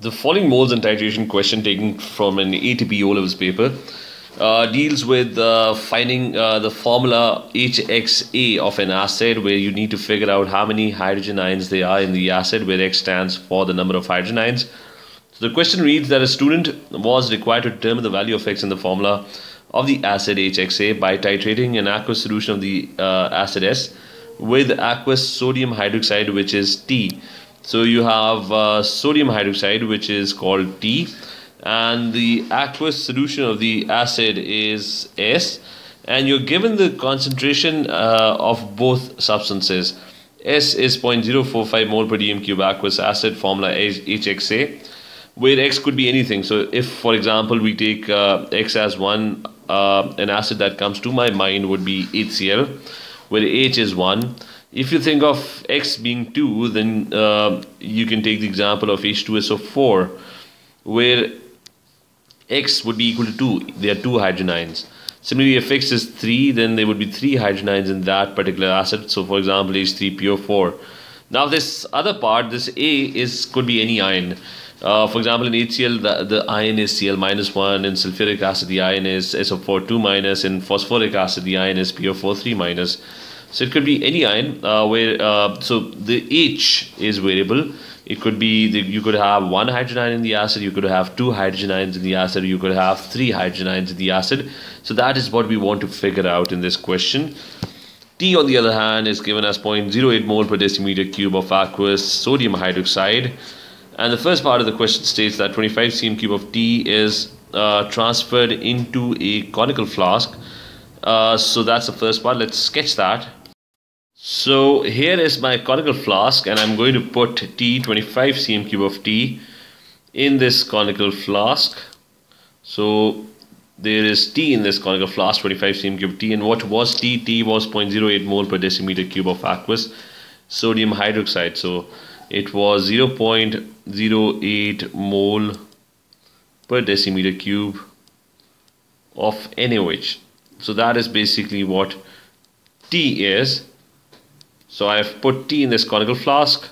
The following moles and titration question taken from an ATP O levels paper uh, deals with uh, finding uh, the formula HXA of an acid where you need to figure out how many hydrogen ions there are in the acid where X stands for the number of hydrogen ions. So the question reads that a student was required to determine the value of X in the formula of the acid HXA by titrating an aqueous solution of the uh, acid S with aqueous sodium hydroxide which is T. So you have uh, sodium hydroxide which is called T and the aqueous solution of the acid is S and you're given the concentration uh, of both substances. S is 0.045 mole per dm cube aqueous acid formula HXA where X could be anything. So if for example we take uh, X as one uh, an acid that comes to my mind would be HCl where H is 1 if you think of x being 2 then uh, you can take the example of H2SO4 where x would be equal to 2 there are two hydrogen ions similarly if x is 3 then there would be three hydrogen ions in that particular acid so for example H3PO4 now this other part this A is could be any ion uh, for example, in HCl, the, the ion is Cl minus 1. In sulfuric acid, the ion is SO4 2 minus. In phosphoric acid, the ion is PO4 3 minus. So it could be any ion uh, where uh, so the H is variable. It could be you could have one hydrogen ion in the acid, you could have two hydrogen ions in the acid, you could have three hydrogen ions in the acid. So that is what we want to figure out in this question. T on the other hand is given as 0.08 mole per decimeter cube of aqueous sodium hydroxide. And the first part of the question states that 25 cm cube of T is uh, transferred into a conical flask. Uh, so that's the first part. Let's sketch that. So here is my conical flask and I'm going to put T 25 cm cube of T in this conical flask. So there is T in this conical flask 25 cm cube T and what was T? T was 0.08 mole per decimeter cube of aqueous sodium hydroxide. So it was 0.08 mole per decimeter cube of NaOH. So that is basically what T is so I've put T in this conical flask.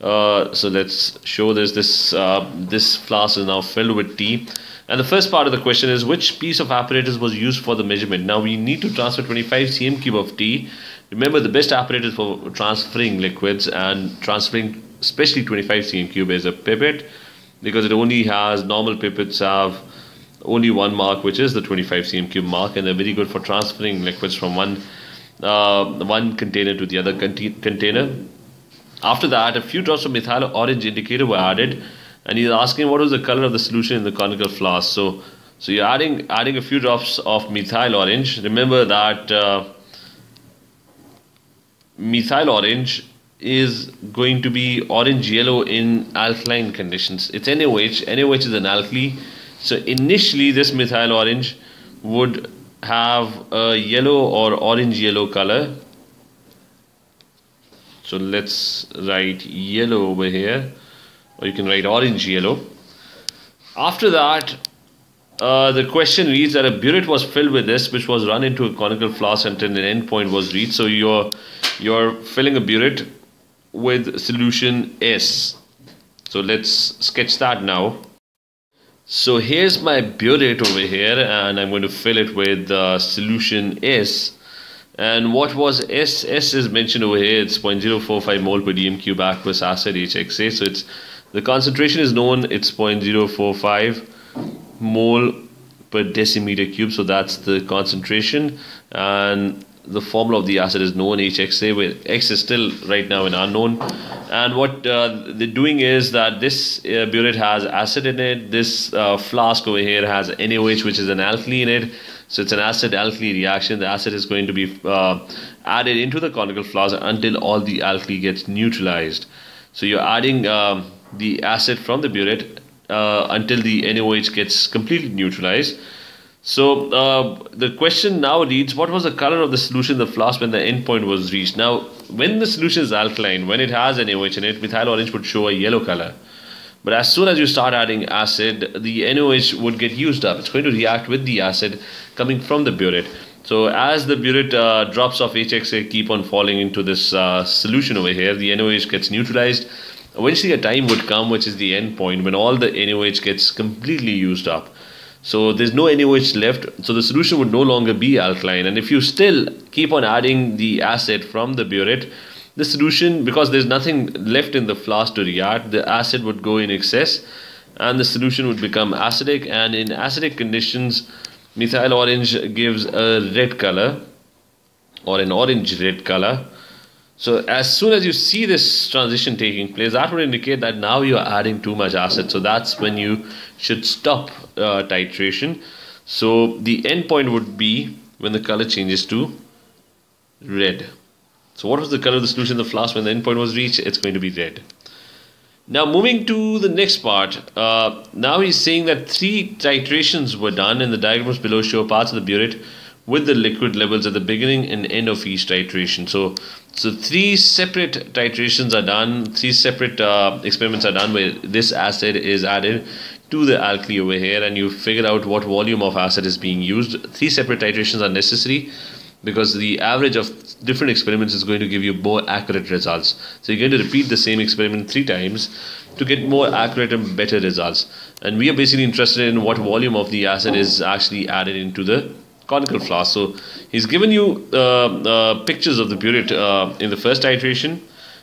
Uh, so let's show this. This uh, this flask is now filled with T. And the first part of the question is which piece of apparatus was used for the measurement? Now we need to transfer 25 cm cube of T. Remember the best apparatus for transferring liquids and transferring especially 25 cm cube is a pipette because it only has normal pipettes have only one mark which is the 25 cm cube mark and they're very good for transferring liquids from one uh, one container to the other container. After that, a few drops of methyl orange indicator were added, and he's asking what was the color of the solution in the conical flask. So, so you're adding adding a few drops of methyl orange. Remember that uh, methyl orange is going to be orange yellow in alkaline conditions. It's NaOH. NaOH is an alkali. So initially, this methyl orange would have a yellow or orange yellow color. So let's write yellow over here or you can write orange yellow. After that uh, the question reads that a burette was filled with this which was run into a conical flask until an end point was reached. So you're you're filling a burette with solution S. So let's sketch that now so here's my burette over here and I'm going to fill it with uh, solution S. And what was S? S is mentioned over here. It's 0.045 mole per dm cube aqueous acid HXA. So it's the concentration is known. It's 0.045 mole per decimeter cube. So that's the concentration. And the formula of the acid is known HXA where X is still right now an unknown and what uh, they're doing is that this uh, burette has acid in it. This uh, flask over here has NaOH which is an alkali in it. So it's an acid alkali reaction. The acid is going to be added into the conical flask until all the alkali gets neutralized. So you're adding um, the acid from the burette uh, until the NaOH gets completely neutralized so uh, the question now reads, what was the color of the solution in the flask when the endpoint was reached? Now, when the solution is alkaline, when it has an NaOH in it, methyl orange would show a yellow color. But as soon as you start adding acid, the NaOH would get used up. It's going to react with the acid coming from the burette. So as the burette uh, drops of HXA keep on falling into this uh, solution over here, the NaOH gets neutralized eventually a time would come which is the end point when all the NaOH gets completely used up. So there's no NaOH left, so the solution would no longer be alkaline. And if you still keep on adding the acid from the burette, the solution, because there's nothing left in the flask to react, the acid would go in excess and the solution would become acidic. And in acidic conditions, methyl orange gives a red color or an orange red color so as soon as you see this transition taking place, that would indicate that now you are adding too much acid. So that's when you should stop uh, titration. So the end point would be when the color changes to red. So what was the color of the solution in the flask when the end point was reached? It's going to be red. Now moving to the next part, uh, now he's saying that three titrations were done and the diagrams below show parts of the burette with the liquid levels at the beginning and end of each titration. So, so three separate titrations are done, three separate uh, experiments are done where this acid is added to the alkali over here and you figure out what volume of acid is being used. Three separate titrations are necessary because the average of different experiments is going to give you more accurate results. So you're going to repeat the same experiment three times to get more accurate and better results. And we are basically interested in what volume of the acid is actually added into the conical flask. So he's given you uh, uh, pictures of the burette uh, in the first titration,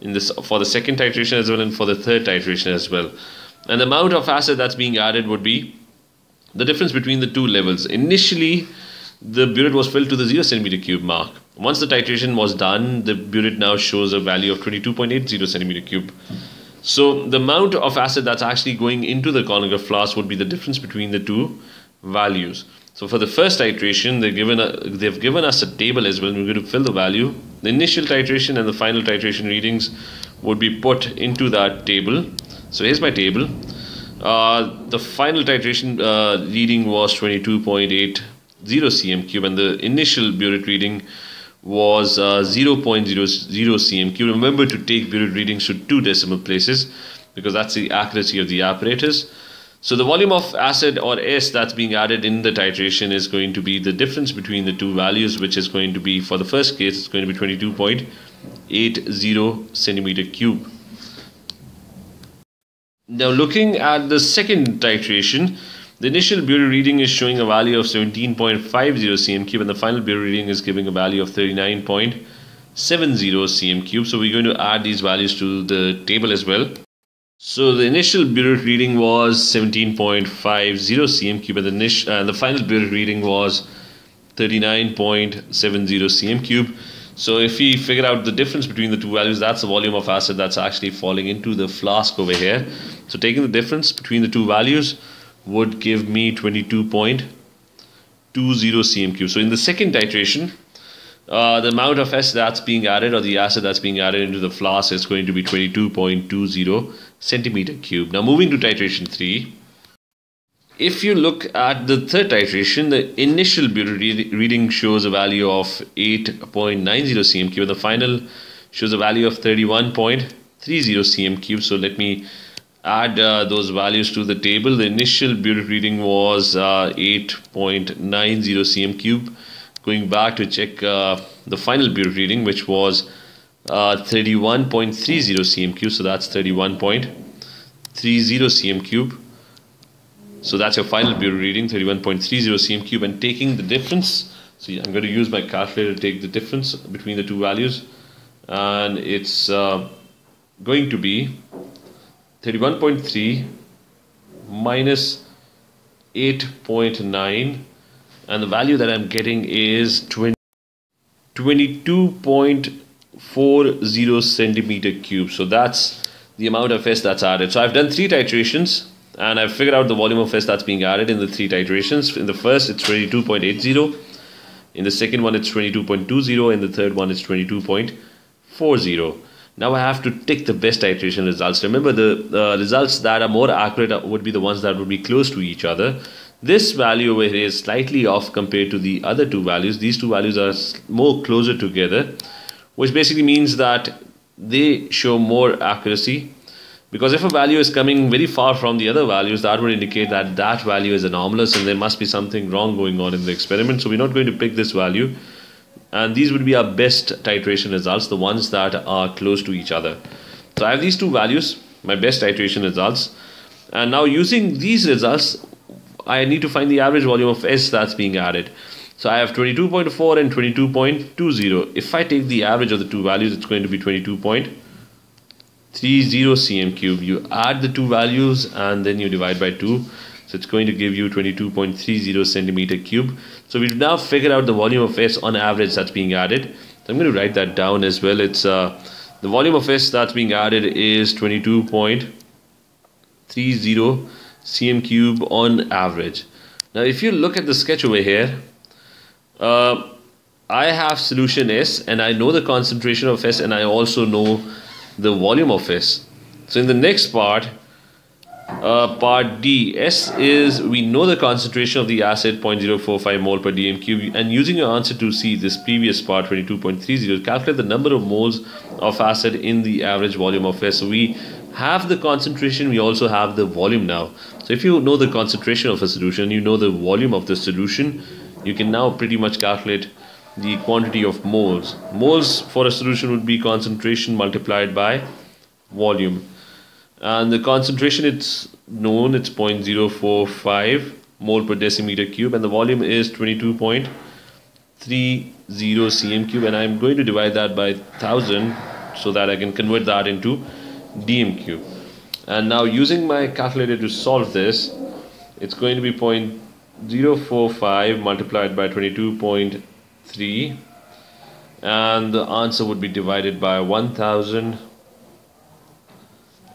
in this for the second titration as well, and for the third titration as well. And the amount of acid that's being added would be the difference between the two levels. Initially, the burette was filled to the 0 centimeter cube mark. Once the titration was done, the burette now shows a value of 22.80 centimeter cube. So the amount of acid that's actually going into the conical flask would be the difference between the two values. So for the first titration, they've given a, they've given us a table as well. We're going to fill the value. The initial titration and the final titration readings would be put into that table. So here's my table. Uh, the final titration uh, reading was 22.80 cm cube, and the initial burette reading was uh, 0.00 cm cube. Remember to take burette readings to two decimal places because that's the accuracy of the apparatus. So the volume of acid or S that's being added in the titration is going to be the difference between the two values, which is going to be, for the first case, it's going to be 22.80 centimeter cube. Now looking at the second titration, the initial burette reading is showing a value of 17.50 cm cube and the final burette reading is giving a value of 39.70 cm cube. So we're going to add these values to the table as well. So the initial burette reading was 17.50 cm cube and the, uh, the final burette reading was 39.70 cm cube. So if we figure out the difference between the two values, that's the volume of acid that's actually falling into the flask over here. So taking the difference between the two values would give me 22.20 cm cube. So in the second titration, uh, the amount of S that's being added or the acid that's being added into the flask is going to be 22.20 centimeter cube. Now moving to titration 3. If you look at the third titration, the initial reading shows a value of 8.90 cm and the final shows a value of 31.30 cm cube. So let me add uh, those values to the table. The initial burette reading was uh, 8.90 cm cube going back to check uh, the final burette reading which was uh, 31.30 cm cube so that's 31.30 cm cube so that's your final burette reading 31.30 cm cube and taking the difference so I'm going to use my calculator to take the difference between the two values. And it's uh, going to be 31.3 minus 8.9 and the value that I'm getting is 22.40 centimeter cube. So that's the amount of S that's added. So I've done three titrations and I've figured out the volume of S that's being added in the three titrations. In the first it's 22.80 in the second one it's 22.20 in the third one it's 22.40 now I have to take the best titration results remember the uh, results that are more accurate would be the ones that would be close to each other this value over here is slightly off compared to the other two values. These two values are more closer together, which basically means that they show more accuracy. Because if a value is coming very far from the other values, that would indicate that that value is anomalous and there must be something wrong going on in the experiment. So we're not going to pick this value. And these would be our best titration results, the ones that are close to each other. So I have these two values my best titration results. And now using these results, I need to find the average volume of S that's being added. So I have 22.4 and 22.20. If I take the average of the two values, it's going to be 22.30 cm cube. You add the two values and then you divide by 2. So it's going to give you 22.30 centimeter cube. So we've now figured out the volume of S on average that's being added. So I'm going to write that down as well. It's uh, the volume of S that's being added is 22.30 cm cube on average. Now if you look at the sketch over here, uh, I have solution S and I know the concentration of S and I also know the volume of S. So in the next part, uh, part D, S is, we know the concentration of the acid 0.045 mole per dm cube and using your answer to C, this previous part 22.30, calculate the number of moles of acid in the average volume of S. So we have the concentration, we also have the volume now. So if you know the concentration of a solution, you know the volume of the solution, you can now pretty much calculate the quantity of moles. Moles for a solution would be concentration multiplied by volume. And the concentration it's known, it's 0.045 mole per decimeter cube and the volume is 22.30 cm cube and I'm going to divide that by 1000 so that I can convert that into dm cube. And now using my calculator to solve this, it's going to be 0.045 multiplied by 22.3 and the answer would be divided by 1000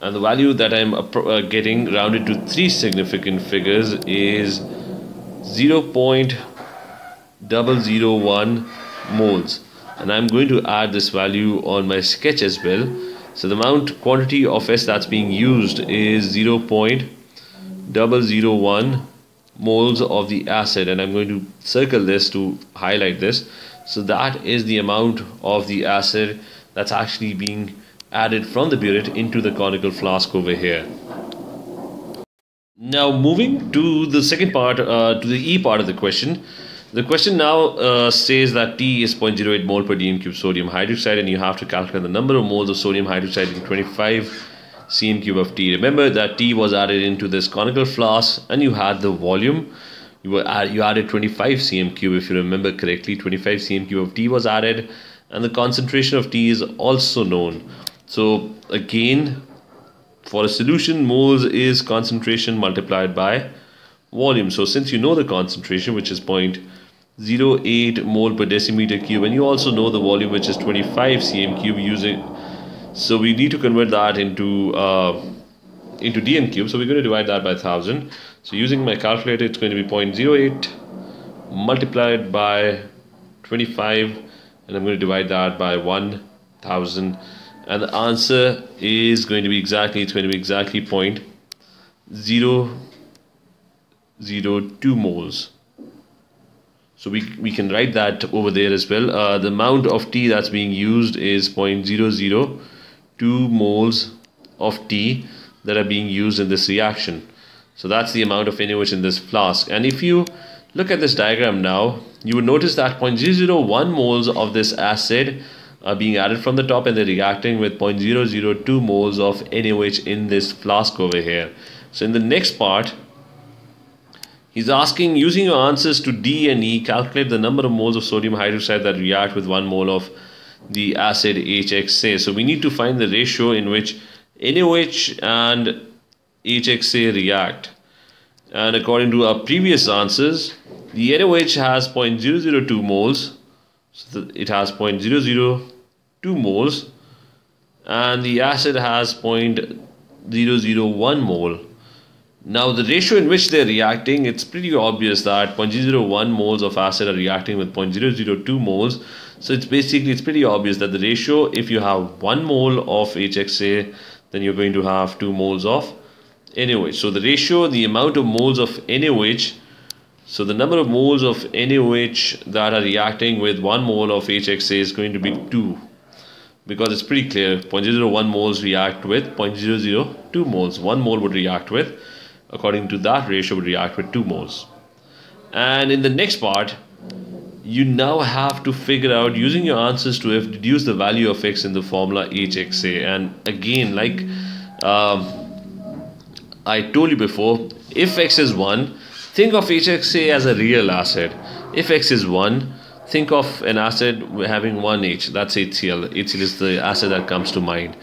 and the value that I'm uh, getting rounded to three significant figures is 0.001 moles. And I'm going to add this value on my sketch as well. So the amount quantity of S that's being used is 0.001 moles of the acid. And I'm going to circle this to highlight this. So that is the amount of the acid that's actually being added from the burette into the conical flask over here. Now moving to the second part, uh, to the E part of the question. The question now uh, says that T is 0.08 mole per dm cube sodium hydroxide and you have to calculate the number of moles of sodium hydroxide in 25 cm cube of T. Remember that T was added into this conical flask and you had the volume. You, were add, you added 25 cm cube if you remember correctly. 25 cm cube of T was added and the concentration of T is also known. So again, for a solution, moles is concentration multiplied by volume. So since you know the concentration, which is 0.08 mole per decimeter cube, and you also know the volume, which is 25 cm cube using, so we need to convert that into uh, into dm cube. So we're going to divide that by 1000. So using my calculator, it's going to be 0.08 multiplied by 25, and I'm going to divide that by 1000 and the answer is going to be exactly it's going to be exactly point zero zero two moles. So we, we can write that over there as well. Uh, the amount of T that's being used is 0.002 moles of T that are being used in this reaction. So that's the amount of NaOH in this flask. And if you look at this diagram now you would notice that 0.001 moles of this acid are being added from the top and they're reacting with 0.002 moles of NaOH in this flask over here. So in the next part, he's asking using your answers to D and E, calculate the number of moles of sodium hydroxide that react with one mole of the acid HXA. So we need to find the ratio in which NaOH and HXA react. And according to our previous answers, the NaOH has 0.002 moles so it has 0.002 moles and the acid has 0.001 mole. Now the ratio in which they're reacting, it's pretty obvious that 0.001 moles of acid are reacting with 0.002 moles. So it's basically, it's pretty obvious that the ratio, if you have 1 mole of HXA, then you're going to have 2 moles of NaOH. So the ratio, the amount of moles of NaOH so the number of moles of NaOH that are reacting with 1 mole of HXA is going to be 2 because it's pretty clear 0.001 moles react with 0.002 moles. 1 mole would react with, according to that ratio, would react with 2 moles. And in the next part, you now have to figure out using your answers to F, deduce the value of X in the formula HXA. And again, like Um, I told you before, if X is 1, think of HXA as a real acid. If X is 1, think of an acid having one H, that's HCl. HCl is the acid that comes to mind.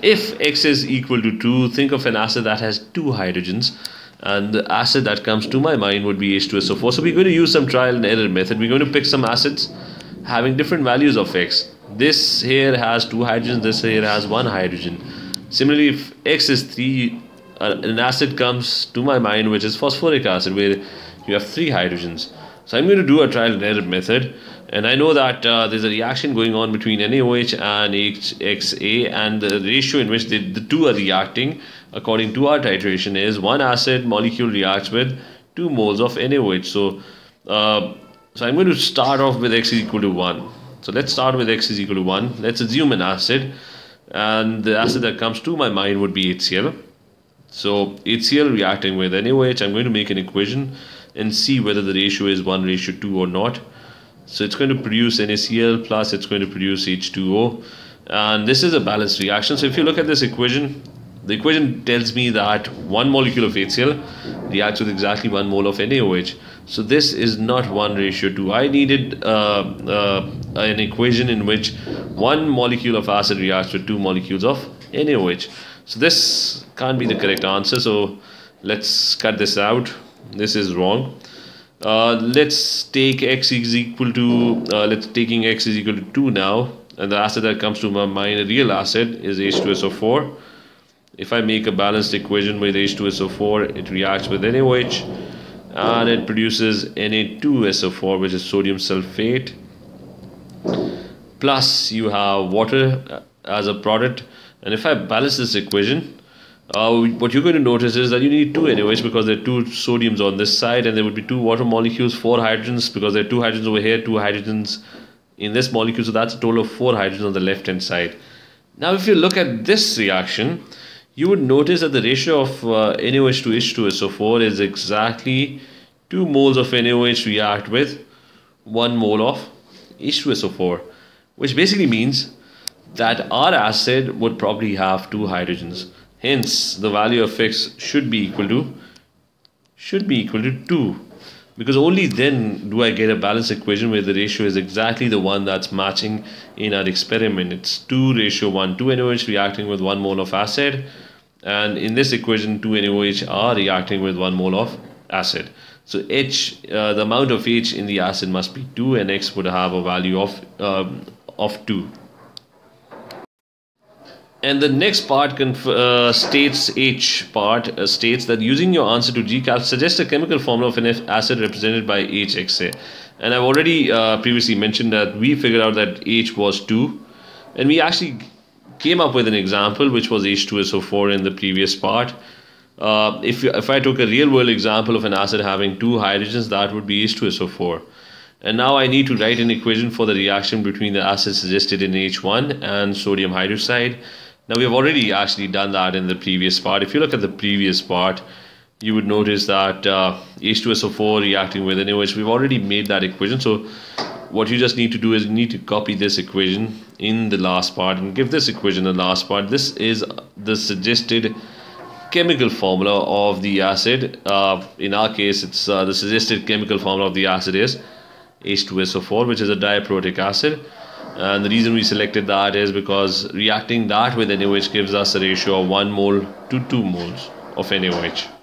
If X is equal to 2, think of an acid that has two hydrogens and the acid that comes to my mind would be H2SO4. So we're going to use some trial and error method. We're going to pick some acids having different values of X. This here has two hydrogens, this here has one hydrogen. Similarly, if X is 3, uh, an acid comes to my mind which is phosphoric acid where you have three hydrogens. So I'm going to do a trial and error method and I know that uh, there's a reaction going on between NaOH and HXA and the ratio in which they, the two are reacting according to our titration is one acid molecule reacts with 2 moles of NaOH. So, uh, so I'm going to start off with x is equal to 1. So let's start with x is equal to 1. Let's assume an acid and the acid that comes to my mind would be HCl. So HCl reacting with NaOH, I'm going to make an equation and see whether the ratio is 1 ratio 2 or not. So it's going to produce NaCl plus it's going to produce H2O and this is a balanced reaction. So if you look at this equation, the equation tells me that one molecule of HCl reacts with exactly one mole of NaOH. So this is not 1 ratio 2. I needed uh, uh, an equation in which one molecule of acid reacts with two molecules of NaOH. So this can't be the correct answer. So let's cut this out. This is wrong. Uh, let's take x is equal to, uh, let's taking x is equal to 2 now. And the acid that comes to my mind, a real acid, is H2SO4 if I make a balanced equation with H2SO4 it reacts with NaOH and it produces Na2SO4 which is sodium sulfate plus you have water as a product and if I balance this equation uh, what you're going to notice is that you need two NaOH because there are two sodiums on this side and there would be two water molecules four hydrogens because there are two hydrogens over here two hydrogens in this molecule. So that's a total of four hydrogens on the left hand side. Now if you look at this reaction you would notice that the ratio of uh, NaOH to H2SO4 is exactly 2 moles of NaOH react with 1 mole of H2SO4 which basically means that our acid would probably have two hydrogens hence the value of x should be equal to should be equal to 2 because only then do I get a balanced equation where the ratio is exactly the one that's matching in our experiment. It's 2 ratio 1, 2 NaOH reacting with 1 mole of acid and in this equation 2 NaOH are reacting with 1 mole of acid. So H, uh, the amount of H in the acid must be 2 and X would have a value of, um, of 2. And the next part uh, states H part uh, states that using your answer to GCALC suggest a chemical formula of an acid represented by HXA. And I've already uh, previously mentioned that we figured out that H was 2 and we actually came up with an example which was H2SO4 in the previous part. Uh, if, if I took a real world example of an acid having two hydrogens, that would be H2SO4. And now I need to write an equation for the reaction between the acid suggested in H1 and sodium hydroxide. Now we have already actually done that in the previous part. If you look at the previous part, you would notice that uh, H2SO4 reacting with NaOH, we've already made that equation. So what you just need to do is you need to copy this equation in the last part and give this equation the last part this is the suggested chemical formula of the acid uh, in our case it's uh, the suggested chemical formula of the acid is H2SO4 which is a diprotic acid and the reason we selected that is because reacting that with NaOH gives us a ratio of 1 mole to 2 moles of NaOH